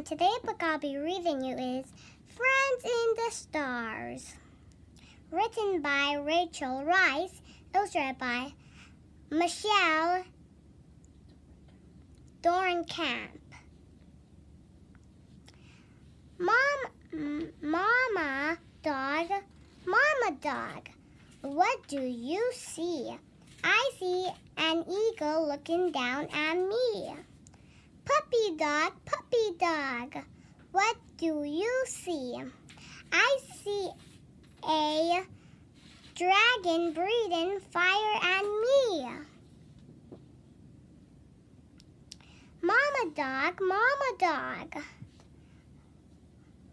and today book I'll be reading you is Friends in the Stars. Written by Rachel Rice, illustrated by Michelle Dorenkamp. Mom, Mama Dog, Mama Dog, what do you see? I see an eagle looking down at me. Puppy dog, puppy dog, what do you see? I see a dragon breathing fire at me. Mama dog, mama dog,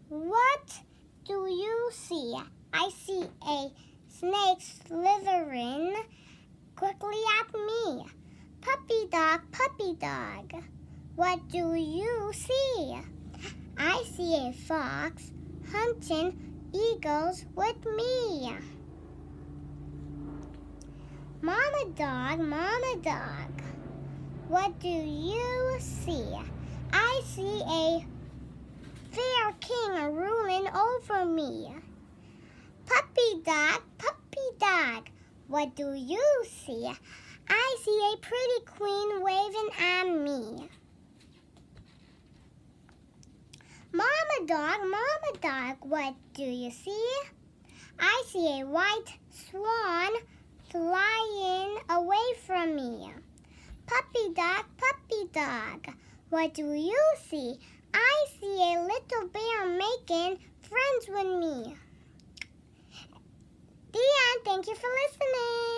what do you see? I see a snake slithering quickly at me. Puppy dog, puppy dog. What do you see? I see a fox hunting eagles with me. Mama dog, mama dog, what do you see? I see a fair king ruling over me. Puppy dog, puppy dog, what do you see? I see a pretty queen waving at me. Mama dog, mama dog, what do you see? I see a white swan flying away from me. Puppy dog, puppy dog, what do you see? I see a little bear making friends with me. The end. Thank you for listening.